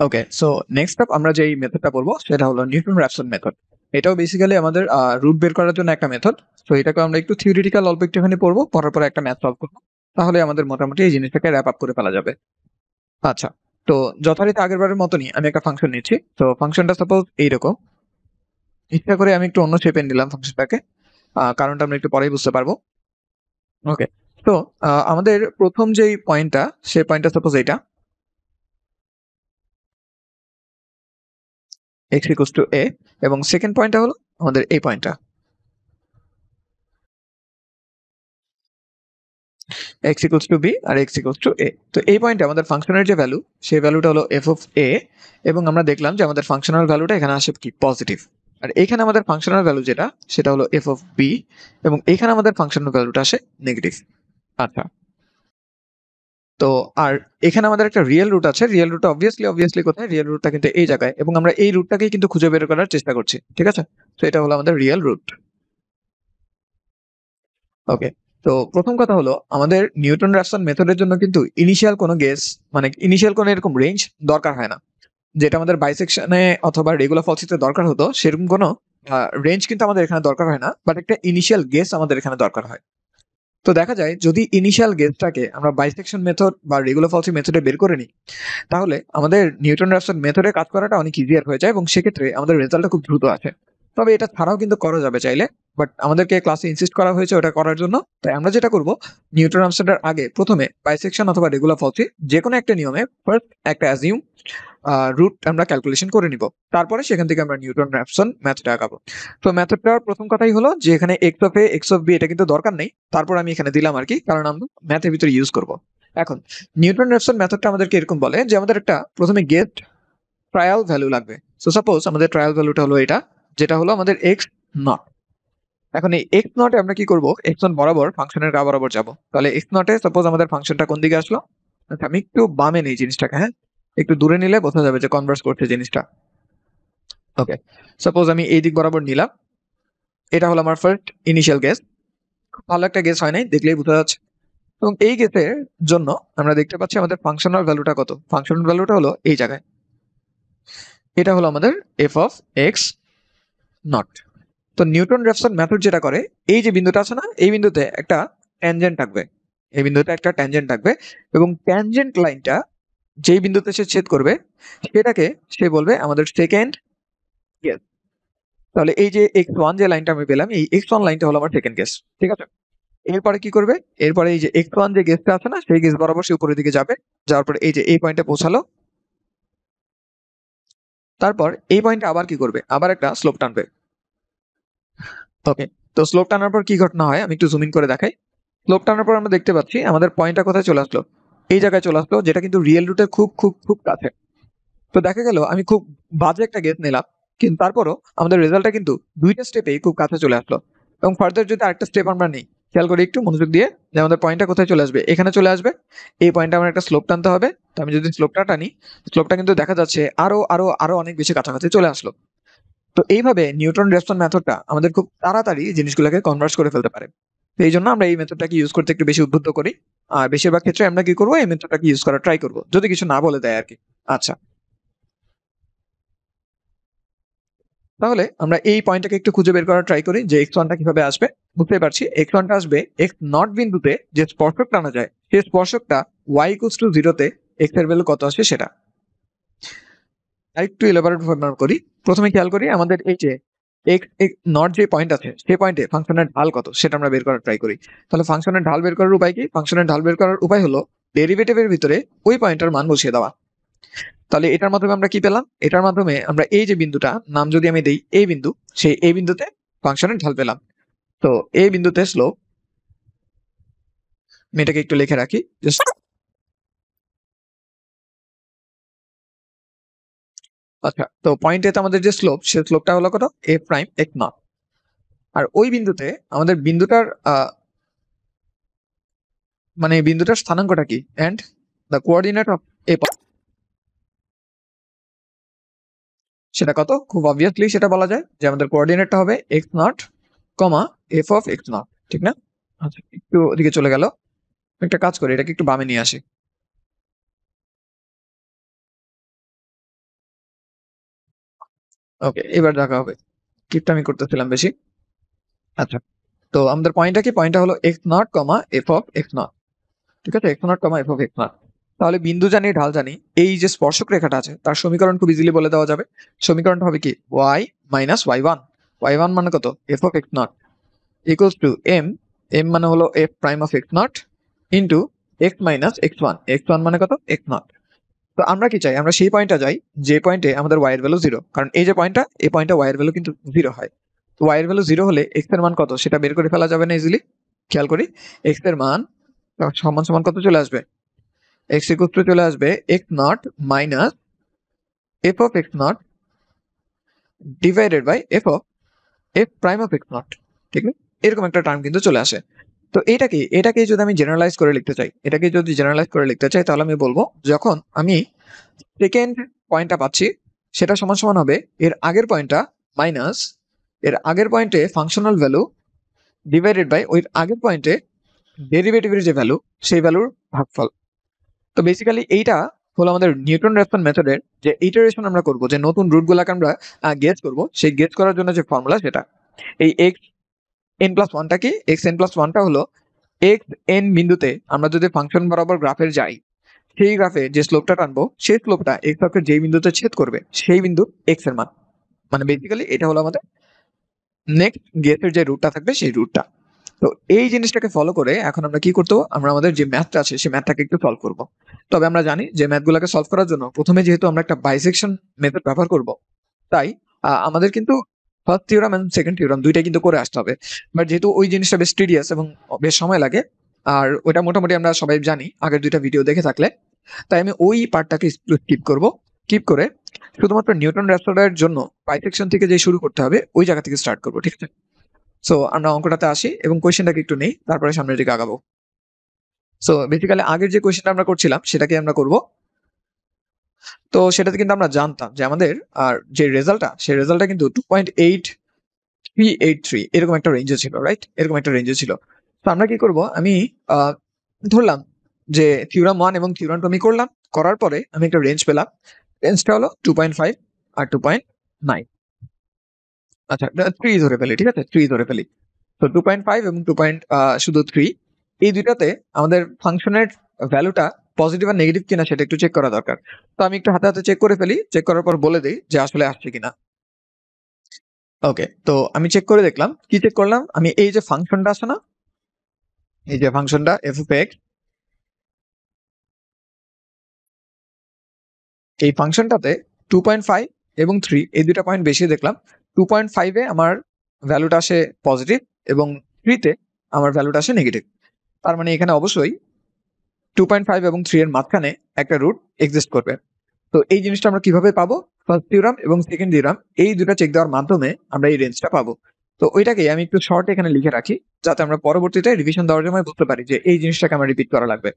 Okay so next step আমরা যেই মেথডটা পড়ব, সেটা হলো নিউটন র্যাপসন মেথড এটাও বেসিক্যালি আমাদের রুট বের করার জন্য একটা মেথড তো এটাকে আমরা একটু থিওরিটিক্যাল অল্প একটুখানি পড়ব, পড়ার পরে একটা ম্যাথ সলভ করব। তাহলে আমাদের মোটামুটি এই জিনিসটাকে র্যাপ আপ করে ফেলা যাবে। আচ্ছা তো যথারীতি আগের বারের মতনই আমি একটা ফাংশন নিচ্ছি। তো ফাংশনটা সাপোজ এইরকম। ইচ্ছা করে আমি একটু অন্য শেপে নিলাম ফাংশনটাকে কারণটা আমরা একটু পরেই বুঝতে পারব। ওকে তো আমাদের প্রথম যেই পয়েন্টটা সেই পয়েন্টটা সাপোজ এইটা। এক্স ইকুয়ালস টু এ এবং সেকেন্ড পয়েন্টটা হলো আমাদের এই পয়েন্টটা এক্স ইকুয়ালস টু বি আর এক্স ইকুয়ালস টু এ তো এই পয়েন্টে আমাদের ফাংশনের যে ভ্যালু সেই ভ্যালুটা হলো এফ অফ এ এবং আমরা দেখলাম যে আমাদের ফাংশনাল ভ্যালুটা এখানে আসে কি? পজিটিভ আর এখানে আমাদের ফাংশনাল ভ্যালু যেটা, সেটা হলো এফ অফ বি এবং এখানে আমাদের ফাংশনাল ভ্যালুটা আসে নেগেটিভ আচ্ছা। তো আর এখানে আমাদের একটা রিয়েল রুট আছে। রিয়েল রুট অবভিয়াসলি অবভিয়াসলি কোথায়? রিয়েল রুটটা কিন্তু এই জায়গায়। এবং আমরা এই রুটটাকেই কিন্তু খুঁজে বের করার চেষ্টা করছি। ঠিক আছে? তো এটা হলো আমাদের রিয়েল রুট ওকে তো প্রথম কথা হলো, আমাদের নিউটন র্যাপসন মেথডের জন্য কিন্তু ইনিশিয়াল কোনো গেস মানে ইনিশিয়াল কোনো এরকম রেঞ্জ দরকার হয় না। যেটা আমাদের বাইসেকশনে অথবা রেগুলার ফলসিতে দরকার হতো, সেরকম কোনো রেঞ্জ কিন্তু আমাদের এখানে দরকার হয় না। বাট একটা ইনিশিয়াল গেস আমাদের এখানে দরকার হয়। তো দেখা যায়, যদি ইনিশিয়াল গেসটাকে আমরা বাইসেকশন মেথড বা রেগুলার ফলসি মেথডে বের করে নিই, তাহলে আমাদের নিউটন র্যাপসন মেথডে কাজ করাটা অনেক ইজিয়ার হয়ে যায় এবং সেক্ষেত্রে আমাদের রেজাল্টটা খুব দ্রুত আসে। তবে এটা ছাড়াও কিন্তু করা যাবে চাইলে বাট আমাদেরকে ক্লাসে ইনসিস্ট করা হয়েছে ওটা করার জন্য। তাই আমরা যেটা করব নিউটন রামস্টারের আগে প্রথমে বাইসেকশন অথবা রেগুলার ফলসি যে কোনো একটা নিয়মে ফার্স্ট একটা অ্যাজিউম রুট আমরা ক্যালকুলেশন করে নিব। তারপরে সেখান থেকে আমরা নিউটন র্যাপসন ম্যাথটা আঁকাবো তো ম্যাথডটার প্রথম কথাই হলো যে, এখানে X of A X of B এটা কিন্তু দরকার নেই। তারপর আমি এখানে দিলাম আর কি, কারণ আমরা ম্যাথের ভিতরে ইউজ করব। এখন নিউটন র্যাপসন মেথডটা আমাদেরকে এরকম বলে যে, আমাদের একটা প্রথমে গেট ট্রায়াল ভ্যালু লাগবে। সো সাপোজ আমাদের ট্রায়াল ভ্যালুটা হলো এটা, যেটা হলো আমাদের এক্স নট এখন এই এক্স নটে আমরা কি করব? এক্স নট বরাবর ফাংশনের গা বরাবর যাব। তাহলে এক্স নটে সাপোজ আমাদের ফাংশনটা কোন দিকে আসলো? আচ্ছা আমি একটু বামে নেই জিনিসটাকে হ্যাঁ? একটু দূরে নিলে বোঝা যাবে যে কনভার্স করছে জিনিসটা। ওকে সাপোজ আমি এই দিক বরাবর নিলাম। এটা হলো আমার ফার্স্ট ইনিশিয়াল গেস ভালো একটা গেস হয় নাই, দেখলেই বোঝা যাচ্ছে। এবং এই গেসের জন্য আমরা দেখতে পাচ্ছি আমাদের ফাংশনাল ভ্যালুটা কত? ফাংশনাল ভ্যালুটা হলো এই জায়গায়। এটা হলো আমাদের এফ অফ এক্স নট তো নিউটন রেফসন ম্যাথড যেটা করে, এই যে বিন্দুটা আছে না, এই বিন্দুতে একটা ট্যানজেন্ট থাকবে। এই বিন্দুতে একটা ট্যানজেন্ট থাকবে। এবং ট্যানজেন্ট লাইনটা যেই বিন্দুতে সে ছেদ করবে সেটাকে সে বলবে আমাদের সেকেন্ড গেস তাহলে এই যে এক্স ওয়ান যে লাইনটা আমি পেলাম এই এক্স ওয়ান লাইনটা হলো আমার সেকেন্ড গেস ঠিক আছে? এরপরে কি করবে? এরপরে এই যে এক্স ওয়ান যে গেসটা আছে না সেই গেস বরাবর সে উপরের দিকে যাবে যাওয়ার পরে এই যে এই পয়েন্টে পৌঁছালো। তারপর এই পয়েন্টে আবার কি করবে? আবার একটা স্লোপ টানবে। ওকে তো স্লোপ টানার পর কি ঘটনা হয়? আমি একটু জুমিং করে দেখাই। স্লোপ টানার পর আমরা দেখতে পাচ্ছি আমাদের পয়েন্টটা কোথায় চলে আসলো? এই জায়গায় চলে আসলো, যেটা কিন্তু রিয়েল রুটের খুব খুব খুব কাছে। তো দেখা গেল, আমি খুব বাজে একটা গেস নিলাম, কিন্তু তারপরও আমাদের রেজাল্টটা কিন্তু দুইটা স্টেপেই খুব কাছে চলে আসলো। এবং ফার্দার যদি আরেকটা স্টেপ আমরা নিই, খেয়াল করে একটু, মনোযোগ দিয়ে, যে আমাদের পয়েন্টটা কোথায় চলে আসবে? এখানে চলে আসবে। এই পয়েন্টে আমার একটা স্লোপ টানতে হবে। তো আমি যদি স্লোপটা টানি স্লোপটা কিন্তু দেখা যাচ্ছে আরও আরও আরও অনেক বেশি কাছাকাছি চলে আসলো। তো এইভাবে নিউটন রেসপন মেথডটা আমাদের খুব তাড়াতাড়ি জিনিসগুলোকে কনভার্স করে ফেলতে পারে। তো এই জন্য আমরা এই মেথডটাকে ইউজ করতে একটু বেশি উদ্বুদ্ধ করি। আর বেশিরভাগ ক্ষেত্রে আমরা কি করব? এই মেথডটাকে ইউজ করার ট্রাই করব। যদি কিছু না বলে দেয় আর কি আচ্ছা। তাহলে আমরা এই পয়েন্টটাকে একটু খুঁজে বের করার ট্রাই করি যে এক্স ওয়ানটা কীভাবে আসবে। বুঝতে পারছি এক্স ওয়ানটা আসবে এক্স নট বিন্দুতে যে স্পর্শক টানা যায়, সেই স্পর্শকটা ওয়াই ইকুয়ালস টু জিরোতে এক্সের ভ্যালু কত আসে সেটা। আরেকটু এলাবোরেট ভাবে করি। প্রথমে খেয়াল করি, আমাদের এই যে নট যে পয়েন্ট আছে সেই পয়েন্টে ফাংশনের ঢাল কত, সেটা আমরা বের করার ট্রাই করি। তাহলে ফাংশনের ঢাল বের করার উপায় কি? ফাংশনের ঢাল বের করার উপায় হলো ডেরিভেটিভের ভিতরে ওই পয়েন্টের মান বসিয়ে দেওয়া। তাহলে এটার মাধ্যমে আমরা কি পেলাম? এটার মাধ্যমে আমরা এই যে বিন্দুটা, নাম যদি আমি দেই এই বিন্দু, সেই এই বিন্দুতে ফাংশনের ঢাল পেলাম। তো এই বিন্দুতে স্লোপ আমি এটাকে একটু লিখে রাখি জাস্ট আচ্ছা তো পয়েন্ট এতে আমাদের যে স্লোপ সে স্লোপটা হলো কত? এ প্রাইম এক নট আর ওই বিন্দুতে আমাদের বিন্দুটার মানে বিন্দুটার স্থানাঙ্কটা কি? And the coordinate of A সেটা কত? খুব অবভিয়াসলি সেটা বলা যায় যে আমাদের কোঅর্ডিনেটটা হবে X naught comma F of X naught ঠিক না? আচ্ছা। একটু ওদিকে চলে গেল। একটা কাজ করি এটাকে একটু বামে নিয়ে আসি। ওকে এবার দেখা হবে। কিপটা আমি করতেছিলাম বেশি। আচ্ছা তো আমাদের পয়েন্টটা কি? পয়েন্টটা হলো X naught comma F of X naught ঠিক আছে? X naught comma F of X naught তাহলে বিন্দু জানি, ঢাল জানি, এই যে স্পর্শক রেখাটা আছে, তার সমীকরণ খুব ইজিলি বলে দেওয়া যাবে। সমীকরণটা হবে কি? Y minus Y one Y one মানে কত? F of X naught equals to M M মানে হলো F prime of X naught into X minus X one X one মানে কত? এক্স নট তো আমরা কি চাই? আমরা সেই পয়েন্টটা যাই, যে পয়েন্টে আমাদের ওয়াই এর ভ্যালু জিরো কারণ এই যে পয়েন্টটা এই পয়েন্টটা ওয়াই এর ভ্যালু কিন্তু জিরো হয়। তো ওয়াই এর ভ্যালু জিরো হলে এক্সের মান কত? সেটা বের করে ফেলা যাবে না ইজিলি খেয়াল করি এক্সের মান সমান সমান কত চলে আসবে? এক্স ইকুয়াল টু চলে আসবে X naught minus F of X naught divided by F of F prime of X naught ঠিক না এরকম একটা টার্ম কিন্তু চলে আসে। তো এটাকে এটাকে যদি আমি জেনারেলাইজ করে লিখতে চাই, এটাকে যদি জেনারেলাইজ করে লিখতে চাই, তাহলে আমি বলব, যখন আমি সেকেন্ড পয়েন্টটা পাচ্ছি, সেটা সমান সমান হবে, এর আগের পয়েন্টটা মাইনাস এর আগের পয়েন্টে ফাংশনাল ভ্যালু ডিভাইডেড বাই ওই আগের পয়েন্টে ডেরিভেটিভের যে ভ্যালু সেই ভ্যালুর ভাগফল। তো বেসিক্যালি এইটা হলো আমাদের নিউটন রেফসন মেথডের যে ইটারেশন আমরা করব, যে নতুন রুটগুলোকে আমরা গেজ করব, সেই গেজ করার জন্য যে ফর্মুলা সেটা। এই এক্স এন প্লাস ওয়ানটা কি? এক্স এন প্লাস ওয়ানটা হলো এক্স এন বিন্দুতে আমরা যদি ফাংশন বরাবর গ্রাফের যাই, সেই গ্রাফে যে স্লোপটা টানবো, সেই স্লোপটা এক্স অক্ষের যেই বিন্দুতে ছেদ করবে, সেই বিন্দু এক্সের মান। মানে বেসিক্যালি এটা হলো আমাদের নেক্সট গেটের যে রুটটা থাকবে, সেই রুটটা তো এই জিনিসটাকে ফলো করে এখন আমরা কি করতে আমরা আমাদের যে ম্যাথটা আছে সেই ম্যাথটাকে একটু সলভ করব। তবে আমরা জানি যে ম্যাথগুলোকে সলভ করার জন্য প্রথমে যেহেতু আমরা একটা বাইসেকশন মেথড ব্যবহার করব, তাই আমাদের কিন্তু first theorem and second theorem দুইটাই কিন্তু করে আসতে হবে। বাট যেহেতু ওই জিনিসটা বেশ স্টিডিয়াস এবং বেশ সময় লাগে, আর ওটা মোটামুটি আমরা সবাই জানি, আগের দুইটা ভিডিও দেখে থাকলে। তাই আমি ওই পার্টটাকে স্কিপ করব। স্কিপ করে শুধুমাত্র নিউটন র্যাপসোডের জন্য বাইসেকশন থেকে যে শুরু করতে হবে, ওই জায়গা থেকে স্টার্ট করব, ঠিক আছে? সো আমরা অঙ্কটাতে আসি এবং কোয়েশ্চেনটাকে একটু নেই, তারপরে সামনের দিকে আগাবো। সো বেসিক্যালি আগের যে কোয়েশ্চেনটা আমরা করছিলাম, সেটাকে আমরা করব। তো সেটাতে কিন্তু আমরা জানতাম যে আমাদের, আর যে রেজাল্টটা, সেই রেজাল্টটা কিন্তু two point eight three eight three এরকম একটা রেঞ্জে ছিল রাইট এরকম একটা রেঞ্জে ছিল। তো আমরা কি করব? আমি ধরলাম যে থিওরাম ওয়ান এবং থিওরাম টু আমি করলাম, করার পরে আমি একটা রেঞ্জ পেলাম। রেঞ্জটা হলো টু পয়েন্ট ফাইভ আর টু পয়েন্ট নাইন আচ্ছা থ্রি ধরে ফেলি, ঠিক আছে? থ্রি ধরে ফেলি। তো টু পয়েন্ট ফাইভ এবং টু পয়েন্ট শুধু থ্রি এই দুইটাতে আমাদের ফাংশনের ভ্যালুটা পজিটিভ আর নেগেটিভ কিনা সেটা একটু চেক করা দরকার। তো আমি একটু হাতে হাতে চেক করে ফেলি চেক করার পর বলে দিই যে আসলে আসছে কিনা। ওকে তো আমি চেক করে দেখলাম। কি চেক করলাম? আমি এই যে ফাংশনটা আছে না? এই যে ফাংশনটা এফ এই ফাংশনটাতে টু পয়েন্ট ফাইভ এবং থ্রি এই দুটা পয়েন্ট বেশি দেখলাম। টু পয়েন্ট ফাইভে আমার ভ্যালুটা আসে পজিটিভ এবং থ্রিতে আমার ভ্যালুটা আসে নেগেটিভ তার মানে এখানে অবশ্যই টু পয়েন্ট ফাইভ এবং থ্রি এর মাঝখানে একটা রুট এক্সিস্ট করবে। তো এই জিনিসটা আমরা কীভাবে পাবো? ফার্স্ট থিওরাম এবং সেকেন্ড থিওরাম এই দুটা চেক দেওয়ার মাধ্যমে আমরা এই রেঞ্জটা পাবো। তো ওইটাকে আমি একটু শর্ট এখানে লিখে রাখি, যাতে আমরা পরবর্তীতে রিভিশন দেওয়ার সময় বুঝতে পারি যে এই জিনিসটাকে আমার রিপিট করা লাগবে।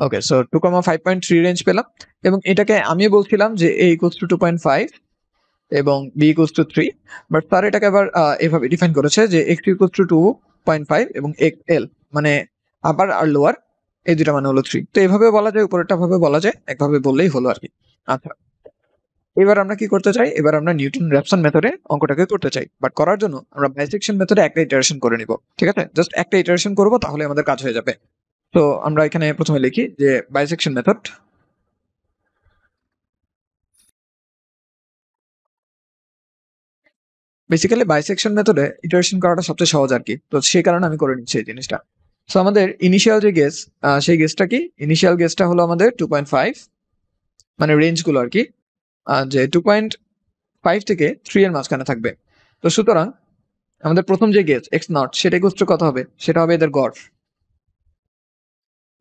Okay so two comma five point three range পেলাম এবং এটাকে আমি বলছিলাম যে A equals to two point five এবং B equals to three but তার এটাকে আবার এভাবে ডিফাইন করেছে যে X equals to two point five এবং এক্স এল মানে আবার আর লোয়ার এই দুটা মানে হলো থ্রি তো এভাবে বলা যায়, উপরেরটা ভাবে বলা যায়, একভাবে বললেই হলো আর কি। আচ্ছা। এবার আমরা কি করতে চাই? এবার আমরা নিউটন র্যাপসন মেথডে অঙ্কটাকে করতে চাই। বাট করার জন্য আমরা বাইসেকশন মেথডে একটা ইটারেশন করে নিব। ঠিক আছে? জাস্ট একটা ইটারেশন করব, তাহলে আমাদের কাজ হয়ে যাবে। তো আমরা এখানে প্রথমে লিখি যে বাইসেকশন মেথড বেসিক্যালি বাইসেকশন মেথডে ইটারেশন করাটা সবচেয়ে সহজ আর কি। তো সেই কারণে আমি করে নিচ্ছি এই জিনিসটা। সো আমাদের ইনিশিয়াল যে গেস সেই গেসটা কি? ইনিশিয়াল গেসটা হলো আমাদের টু পয়েন্ট ফাইভ মানে রেঞ্জগুলো আর কি। যে টু পয়েন্ট ফাইভ থেকে থ্রি এর মাঝখানে থাকবে। তো সুতরাং, আমাদের প্রথম যে গেস এক্স নট সেটা ইকুয়াল কত হবে? সেটা হবে এদের গড়।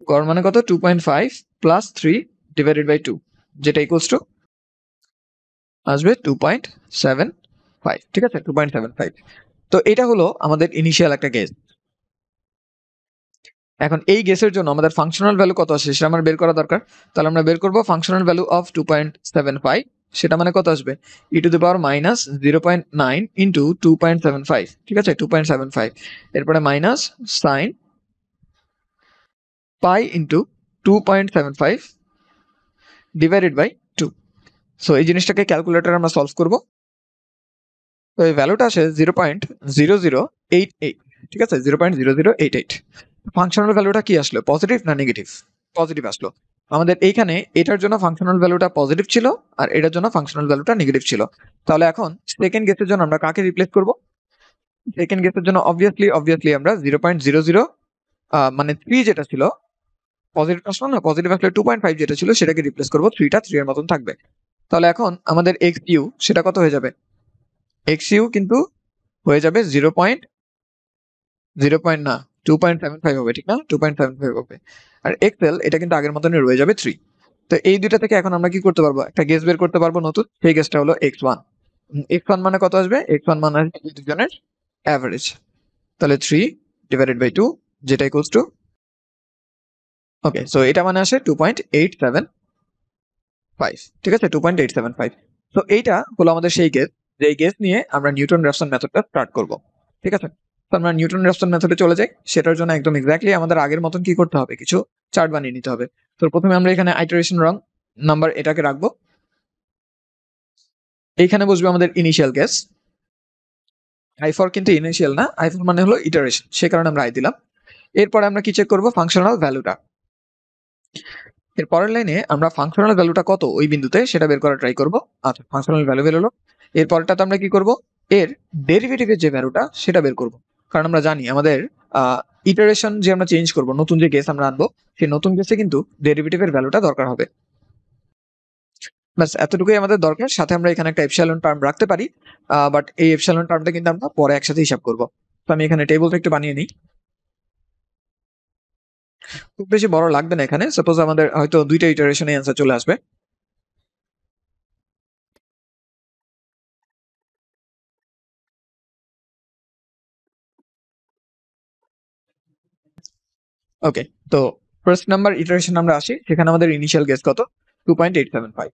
গড় মানে কত? Two point five plus three divided by two যেটা ইকুয়ালস টু আসবে টু পয়েন্ট সেভেন ফাইভ ঠিক আছে? টু পয়েন্ট সেভেন ফাইভ তো এটা হলো আমাদের ইনিশিয়াল একটা গেস এখন এই গেসের জন্য আমাদের ফাংশনাল ভ্যালু কত আসে সেটা আমার বের করা দরকার। তাহলে আমরা বের করব functional value of two point seven five সেটা মানে কত আসবে? E to the power minus zero point nine into two point seven five ঠিক আছে? টু পয়েন্ট সেভেন ফাইভ এরপরে minus sine pi into two point seven five divided by two so এই জিনিসটাকে calculator আমরা সলভ করব। তো এই ভ্যালুটা আসে zero point zero zero eight eight ঠিক আছে? Zero point zero zero eight eight functional ভ্যালুটা কি আসলো? পজিটিভ না নেগেটিভ পজিটিভ আসলো। আমাদের এইখানে এটার জন্য ফাংশনাল ভ্যালুটা পজিটিভ ছিল আর এটার জন্য ফাংশনাল ভ্যালুটা নেগেটিভ ছিল। তাহলে এখন সেকেন্ড গেসের জন্য আমরা কাকে রিপ্লেস করব? সেকেন্ড গেসের জন্য অবভিয়াসলি অবভিয়াসলি আমরা জিরো পয়েন্ট জিরো জিরো মানে থ্রি যেটা ছিল পজিটিভ আসলো না? পজিটিভ আসলে টু পয়েন্ট ফাইভ যেটা ছিল, সেটাকে রিপ্লেস করব। থ্রিটা থ্রি এর মতন থাকবে। তাহলে এখন আমাদের এক্স ইউ সেটা কত হয়ে যাবে? এক্স ইউ কিন্তু হয়ে যাবে জিরো পয়েন্ট জিরো পয়েন্ট না টু পয়েন্ট সেভেন ফাইভ হবে, ঠিক না? টু পয়েন্ট সেভেন ফাইভ হবে। আর এক্সেল এটা কিন্তু আগের মতনই রয়ে যাবে থ্রি তো এই দুইটা থেকে এখন আমরা কি করতে পারব? একটা গেস বের করতে পারব নতুন, সেই গেসটা হলো এক্স ওয়ান এক্স ওয়ান মানে কত আসবে? এক্স ওয়ান মানে আসবে দুজনের অ্যাভারেজ তাহলে থ্রি ডিভাইডেড বাই টু যেটা ইকুয়ালস টু ওকে সো এটা মানে আসে two point eight seven five ঠিক আছে? Two point eight seven five তো এইটা হলো আমাদের সেই গেস যে গেস নিয়ে আমরা নিউটন রেফসন মেথডটা স্টার্ট করব। ঠিক আছে? তো আমরা নিউটন রেফসন মেথডে চলে যাই। সেটার জন্য একদম এক্স্যাক্টলি আমাদের আগের মতন কি করতে হবে? কিছু চার্ট বানিয়ে নিতে হবে। তো প্রথমে আমরা এখানে আইটারেশন রং নাম্বার এটাকে রাখব। এইখানে বসবে আমাদের ইনিশিয়াল গেস আই ফর কিন্তু ইনিশিয়াল না আই ফর মানে হলো ইটারেশন সে কারণে আমরা আই দিলাম। এরপরে আমরা কি চেক করব? ফাংশনাল ভ্যালুটা এর পরের লাইনে আমরা ফাংশনাল ভ্যালুটা কত? ওই বিন্দুতে সেটা বের করা ট্রাই করব। আচ্ছা ফাংশনাল ভ্যালু বের হলো এর পরেরটাতে আমরা কি করব? এর ডেরিভেটিভের যে ভ্যালুটা সেটা বের করব। কারণ আমরা জানি আমাদের ইটারেশন যে আমরা চেঞ্জ করব, নতুন যে কেস আমরা আনব, সেই নতুন কেসে কিন্তু ডেরিভেটিভের ভ্যালুটা দরকার হবে। ব্যাস, এতটুকুই আমাদের দরকার। সাথে আমরা এখানে একটা এপসাইলন টার্ম রাখতে পারি বাট এই এপসাইলন টার্মটা কিন্তু আমরা পরে একসাথে হিসাব করব। তো আমি এখানে টেবিলটা একটু বানিয়ে নিই। খুব বেশি বড় লাগবে না এখানে। সাপোজ আমাদের হয়তো দুইটা ইটারেশনে অ্যান্সার চলে আসবে। ওকে তো ফার্স্ট নাম্বার ইটারেশন আমরা আসি, সেখানে আমাদের ইনিশিয়াল গেস কত? Two point eight seven five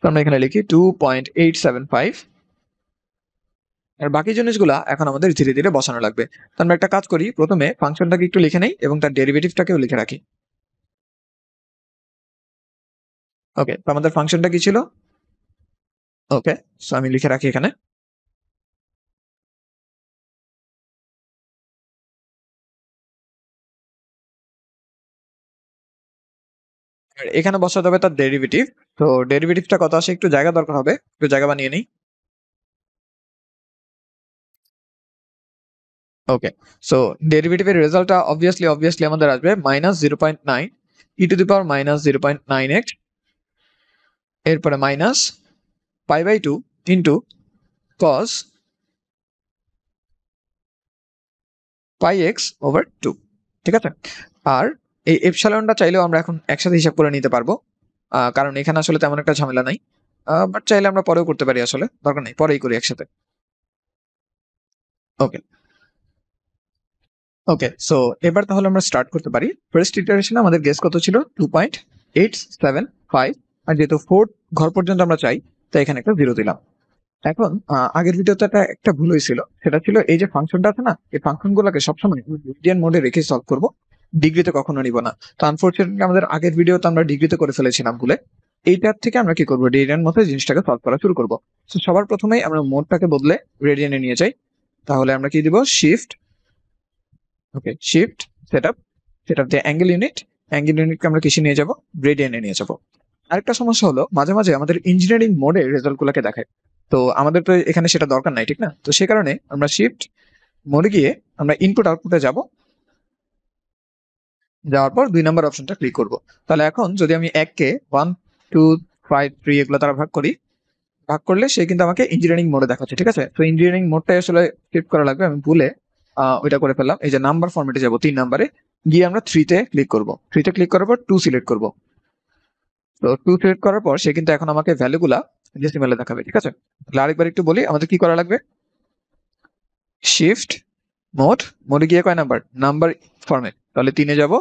তো আমরা এখানে লিখি two point eight seven five আর বাকি জিনিসগুলা এখন আমাদের ধীরে ধীরে বসানো লাগবে। তো আমরা একটা কাজ করি, প্রথমে ফাংশনটাকে একটু লিখে নেই এবং তার ডেরিভেটিভটাকেও লিখে রাখি। ওকে তো আমাদের ফাংশনটা কি ছিল? ওকে সো আমি লিখে রাখি এখানে। আর এখানে বসাতে হবে তার ডেরিভেটিভ তো ডেরিভেটিভটা কত আসে? একটু জায়গা দরকার হবে। একটু জায়গা বানিয়ে নেই। ওকে সো ডেরিভেটিভের রেজাল্টটা অবভিয়াসলি অবভিয়াসলি আমাদের আসবে minus zero point nine E to the power minus zero point nine X এরপরে minus pi by two into cos pi X over two ঠিক আছে? আর এই এপসালনটা চাইলেও আমরা এখন একসাথে হিসাব করে নিতে পারব। কারণ এখানে আসলে তেমন একটা ঝামেলা নাই। বাট চাইলে আমরা পরেও করতে পারি আসলে, দরকার নেই, পরেই করি একসাথে। ওকে ওকে সো এবার তাহলে আমরা স্টার্ট করতে পারি। ফার্স্ট ইটারেশনে আমাদের গেস কত ছিল? Two point eight seven five আর যেহেতু ফোর্থ ঘর পর্যন্ত আমরা চাই, তাই এখানে একটা জিরো দিলাম। এখন আগের ভিডিওতে একটা একটা ভুল হয়েছিল। সেটা ছিল এই যে ফাংশনটা আছে না, এই ফাংশন গুলোকে সবসময় মিডিয়ান মোডে রেখে সলভ করব। ডিগ্রিতে কখনো নিব না। তো আনফর্চুনেটলি আমাদের আগের ভিডিওতে আমরা ডিগ্রিতে করে ফেলেছিলাম ভুলে। এইটার থেকে আমরা কি করব? রেডিয়ান মধ্যে জিনিসটাকে সলভ করা শুরু করব। তো সবার প্রথমেই আমরা মোডটাকে বদলে রেডিয়ানে নিয়ে যাই। তাহলে আমরা কি দিব? Shift okay shift set up set up দিয়ে অ্যাঙ্গেল ইউনিট অ্যাঙ্গেল ইউনিটকে আমরা কিসে নিয়ে যাব? রেডিয়ানে নিয়ে যাব। আরেকটা সমস্যা হলো, মাঝে মাঝে আমাদের ইঞ্জিনিয়ারিং মোডে রেজাল্টগুলোকে দেখায় তো আমাদের তো এখানে সেটা দরকার নাই, ঠিক না? তো সে কারণে আমরা শিফট মোডে গিয়ে আমরা ইনপুট আউটপুটে যাব। যাওয়ার পর দুই নাম্বার অপশনটা ক্লিক করব। তাহলে এখন যদি আমি এককে ওয়ান টু ফাইভ থ্রি এগুলো তারা ভাগ করি, ভাগ করলে সে কিন্তু আমাকে ইঞ্জিনিয়ারিং মোডে দেখাচ্ছে, ঠিক আছে? তো ইঞ্জিনিয়ারিং মোডটাই আসলে শিফট করা লাগবে, আমি ভুলে ওইটা করে ফেললাম। এই যে নাম্বার ফর্মেটে যাব তিন নাম্বারে, গিয়ে আমরা থ্রিতে ক্লিক করব। থ্রিতে ক্লিক করার পর টু সিলেক্ট করব। তো টু সিলেক্ট করার পর সে কিন্তু এখন আমাকে ভ্যালুগুলা ডেসিমেলে দেখাবে, ঠিক আছে? তাহলে আরেকবার একটু বলি, আমাদের কি করা লাগবে? শিফট মোড মোডে গিয়ে কয় নাম্বার? নাম্বার ফর্মেট তাহলে তিনে যাব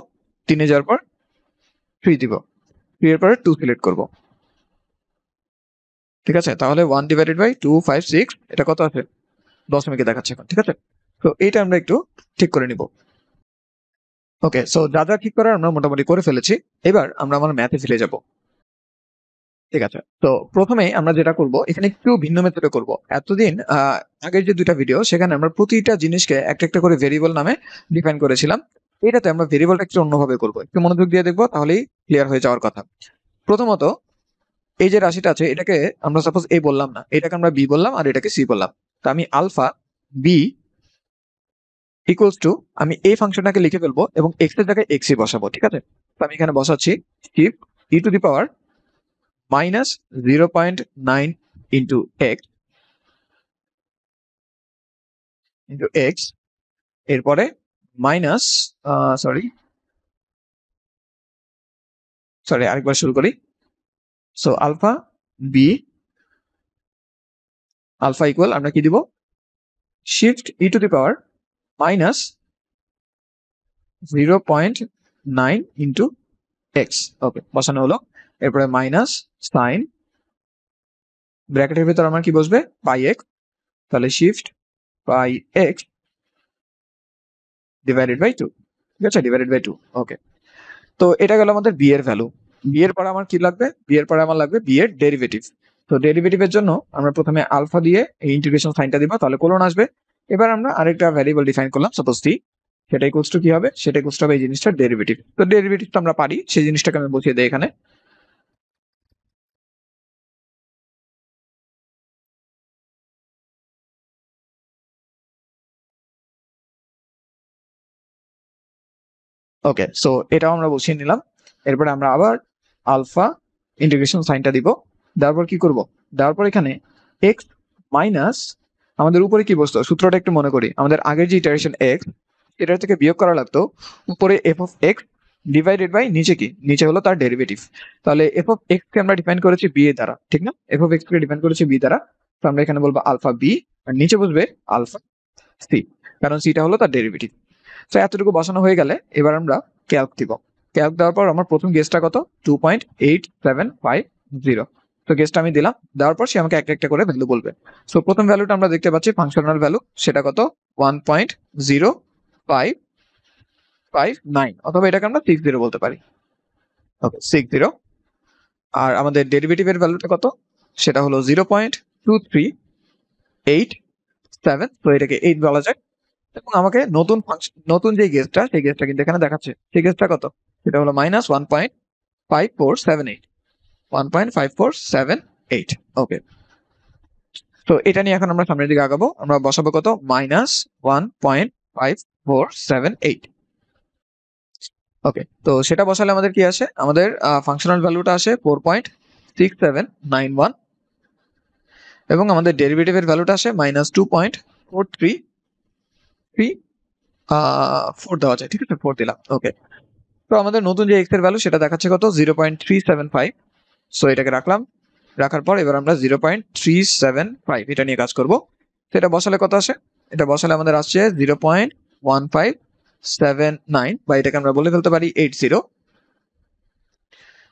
তিনে যাওয়ার পর থ্রি দিব। থ্রি এর পরে টু সিলেক্ট করব। ঠিক আছে? তাহলে one divided by two five six এটা কত আছে? দশমিকে দেখাচ্ছে এখন, ঠিক আছে? তো এইটা আমরা একটু ঠিক করে নিব। ওকে সো যা যা ঠিক করার আমরা মোটামুটি করে ফেলেছি। এবার আমরা আমার ম্যাথে ফিরে যাব। ঠিক আছে? তো প্রথমে আমরা যেটা করব, এখানে একটু ভিন্ন মেথডে করব। এতদিন আগের যে দুইটা ভিডিও সেখানে আমরা প্রতিটা জিনিসকে একটা একটা করে ভেরিয়েবল নামে ডিফাইন করেছিলাম। এটাতে আমরা ভেরিয়েবলটা একটু অন্যভাবে করব। একটু মনোযোগ দিয়ে দেখব, তাহলেই ক্লিয়ার হয়ে যাওয়ার কথা। প্রথমত, এই যে রাশিটা আছে, এটাকে আমরা সাপোজ এ বললাম না, এটাকে আমরা বি বললাম আর এটাকে সি বললাম। তো আমি আলফা বি ইকুয়ালস টু আমি এই ফাংশনটাকে লিখে ফেলব এবং এক্সের জায়গায় এক্সই বসাবো, ঠিক আছে? তো আমি এখানে বসাচ্ছি shift E to the power minus zero point nine into X into X এরপরে মাইনাস সরি সরি আরেকবার শুরু করি। So alpha B alpha equal আমরা কি দিব? Shift E to the power minus zero point nine into X okay বসানো হলো। এরপরে মাইনাস সাইন ব্র্যাকেটের ভিতর আমার কি বসবে? পাই এক্স তাহলে shift pi X divided by two ঠিক আছে? ডিভাইডেড বাই টু ওকে তো এটা গেল আমাদের বি এর ভ্যালু বি এর পরে আমার কি লাগবে? বি এর পরে আমার লাগবে বি এর ডেরিভেটিভ তো ডেরিভেটিভের জন্য আমরা প্রথমে আলফা দিয়ে এই ইন্টিগ্রেশন সাইনটা দিব, তাহলে কোলন আসবে। এবার আমরা আরেকটা ভ্যারিয়েবল ডিফাইন করলাম সাপোজ টি সেটা ইকুয়ালস টু কি হবে? সেটা ইকুয়ালস টু হবে এই জিনিসটার ডেরিভেটিভ তো ডেরিভেটিভ তো আমরা পারি, সেই জিনিসটাকে আমি বসিয়ে দিই এখানে। ওকে সো এটাও আমরা বসিয়ে নিলাম। এরপরে আমরা আবার আলফা ইন্টিগ্রেশন সাইনটা দিব। তারপর কি করব? তারপর এখানে এক্স মাইনাস আমাদের উপরে কি বসতো? সূত্রটা একটু মনে করি। আমাদের আগের যে ইটারেশন এক্স এটার থেকে বিয়োগ করা লাগতো। উপরে F of X divided by নিচে কি? নিচে হলো তার ডেরিভেটিভ তাহলে এফ অফ এক্স কে আমরা ডিফাইন করেছি বি দ্বারা, ঠিক না? এফ অফ এক্স কে ডিফাইন করেছি বি দ্বারা। তো আমরা এখানে বলব আলফা বি আর নিচে বসবে আলফা সি কারণ সিটা হলো তার ডেরিভেটিভ তো এতটুকু বসানো হয়ে গেলে এবার আমরা ক্যালক দিব। ক্যালক দেওয়ার পর আমার প্রথম গেসটা কত? Two point eight seven five zero তো গেসটা আমি দিলাম। দেওয়ার পর সে আমাকে একটা একটা করে ভ্যালু বলবে। সো প্রথম ভ্যালুটা আমরা দেখতে পাচ্ছি ফাংশনাল ভ্যালু সেটা কত? One point zero five five nine অথবা এটাকে আমরা সিক্স জিরো বলতে পারি। ওকে সিক্স জিরো আর আমাদের ডেরিভেটিভের ভ্যালুটা কত? সেটা হলো zero point two three eight seven তো এটাকে এইট বলা যায় এবং আমাকে নতুন ফাংশন নতুন যে গেস্টটা সেই গেস্টটা কিন্তু এখানে দেখাচ্ছে। সেই গেস্টটা কত? সেটা হলো minus one point five four seven eight one point five four seven eight okay তো এটা নিয়ে এখন আমরা সামনের দিকে আগাবো। আমরা বসাবো কত? Minus one point five four seven eight okay তো, সেটা বসালে আমাদের কি আসে? আমাদের ফাংশনাল ভ্যালুটা আসে four point six seven nine one এবং আমাদের ডেরিভেটিভের ভ্যালুটা আসে minus two point four three three four দেওয়া যায়, ঠিক আছে? ফোর দিলাম ওকে তো আমাদের নতুন যে এক্সের ভ্যালু সেটা দেখাচ্ছে কত? Zero point three seven five so এটাকে রাখলাম, রাখার পর এবার আমরা zero point three seven five এটা নিয়ে কাজ করব। তো এটা বসালে কত আসে? এটা বসালে আমাদের আসছে zero point one five seven nine বা এটাকে আমরা বলে ফেলতে পারি এইট জিরো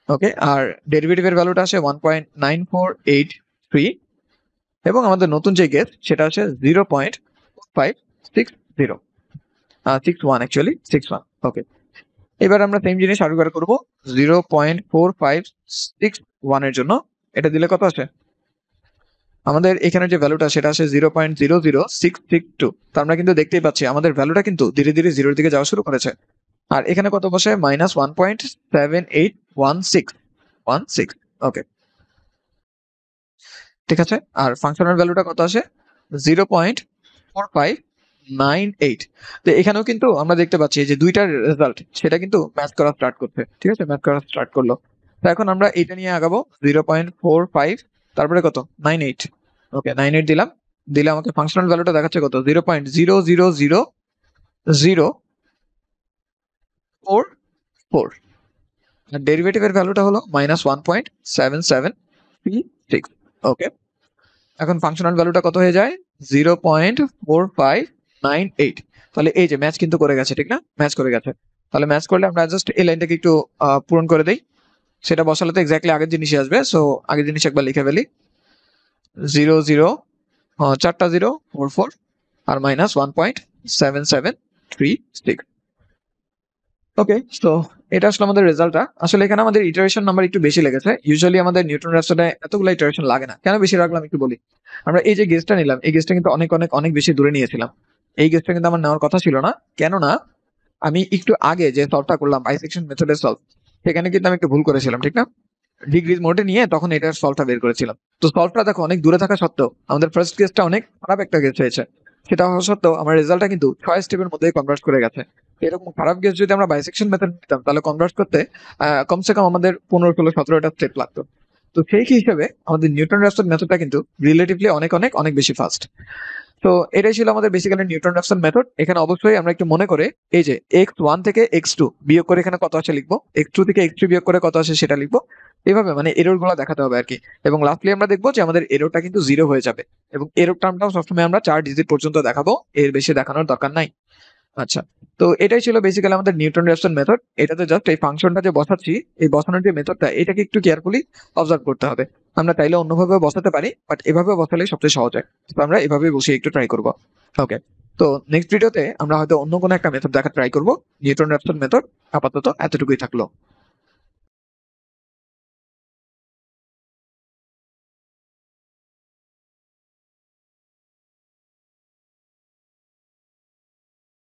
ওকে আর ডেরিভেটিভের ভ্যালুটা আসে one point nine four eight three এবং আমাদের নতুন যে গেট সেটা হচ্ছে zero point five six zero. Six one actually six one okay এবার আমরা সেম জিনিস আরও বার করব। Zero point four five six ওয়ানের জন্য। এটা দিলে কত আছে আমাদের এখানে যে ভ্যালুটা সেটা আসে zero point zero zero six six two তো আমরা কিন্তু দেখতেই পাচ্ছি, আমাদের ভ্যালুটা কিন্তু ধীরে ধীরে জিরোর দিকে যাওয়া শুরু করেছে। আর এখানে কত বসে? Minus one point seven eight one six one six okay ঠিক আছে? আর ফাংশনাল ভ্যালুটা কত আসে? Zero point four five nine eight তো এখানেও কিন্তু আমরা দেখতে পাচ্ছি যে দুইটার রেজাল্ট সেটা কিন্তু ম্যাচ করা স্টার্ট করছে। ঠিক আছে? ম্যাচ করা স্টার্ট করল। তো এখন আমরা এটা নিয়ে আগাবো জিরো পয়েন্ট ফোর ফাইভ তারপরে কত? Nine eight okay nine eight দিলাম। দিলে আমাকে ফাংশনাল ভ্যালুটা দেখাচ্ছে কত? Zero point zero zero zero zero four four আর ডেরিভেটিভের ভ্যালুটা হলো minus one point seven seven three six okay এখন ফাংশনাল ভ্যালুটা কত হয়ে যায়? Zero point four five nine eight. তাহলে এই যে ম্যাচ কিন্তু করে গেছে, ঠিক না? ম্যাচ করে গেছে। তাহলে ম্যাচ করলে আমরা জাস্ট এই লাইনটাকে একটু পূরণ করে দেই। সেটা বসালে তো এক্স্যাক্টলি আগের জিনিসই আসবে। সো আগের জিনিস একবার লিখে ফেলি। জিরো জিরো চারটা জিরো ফোর ফোর আর minus one point seven seven three six okay তো এটা আসলে আমাদের রেজাল্টটা আসলে এখানে আমাদের ইটারেশন নাম্বার একটু বেশি লেগেছে। ইউজুয়ালি আমাদের নিউটন র্যাপসনে এতগুলো ইটারেশন লাগে না। কেন বেশি রাখলাম একটু বলি? আমরা এই যে গেজটা নিলাম, এই গেজটা কিন্তু অনেক অনেক অনেক বেশি দূরে নিয়েছিলাম। এই গেজটা কিন্তু আমার নেওয়ার কথা ছিল না। কেননা, আমি একটু আগে যে সলভটা করলাম বাইসেকশন মেথডের সলভ সেখানে কিন্তু আমি একটু ভুল করেছিলাম, ঠিক না? ডিগ্রি মোডে নিয়ে তখন এটার সলভটা বের করেছিলাম। তো সলভটা দেখো, অনেক দূরে থাকা সত্ত্বেও, আমাদের ফার্স্ট গেজটা অনেক খারাপ একটা গেজ হয়েছে। সেটা হওয়া সত্ত্বেও, আমার রেজাল্টটা কিন্তু ছয় স্টেপের মধ্যে কনভার্ট করে গেছে। এরকম খারাপ গেজ যদি আমরা বাইসেকশন মেথড নিতাম, তাহলে কনভার্ট করতে কমসে কম আমাদের পনেরো, ষোলো, সতেরোটা স্টেপ লাগতো। তো সেই হিসেবে আমাদের নিউটন র্যাপসন মেথডটা কিন্তু রিলেটিভলি অনেক অনেক অনেক বেশি ফাস্ট তো এটাই ছিল আমাদের বেসিক্যালি নিউটন র্যাপসন মেথড এখানে অবশ্যই আমরা একটু মনে করে, এই যে এক্স ওয়ান থেকে এক্স টু বিয়োগ করে এখানে কত আছে লিখব? এক্স টু থেকে এক্স থ্রি বিয়োগ করে কত আছে সেটা লিখব। এভাবে মানে এরোরগুলো দেখাতে হবে আর কি এবং লাস্টলি আমরা দেখব যে আমাদের এরোটা কিন্তু জিরো হয়ে যাবে। এবং এরোর টার্মটাও সবসময় আমরা চার ডিজিট পর্যন্ত দেখাবো। এর বেশি দেখানোর দরকার নাই। আচ্ছা তো এটাই ছিল বেসিক্যালি আমাদের নিউটন র্যাপসন মেথড এটাতে জাস্ট এই ফাংশনটা যে বসাচ্ছি, এই বসানোর যে মেথডটা এটাকে একটু কেয়ারফুলি অবজার্ভ করতে হবে। আমরা তাইলে অন্যভাবে বসাতে পারি বাট এভাবে বসালে সবচেয়ে সহজ হয়। তো আমরা এভাবে বসিয়ে একটু ট্রাই করব। ওকে তো নেক্সট ভিডিওতে আমরা হয়তো অন্য কোনো একটা মেথড দেখা ট্রাই করব। নিউটন র্যাপসন মেথড আপাতত এতটুকুই থাকল।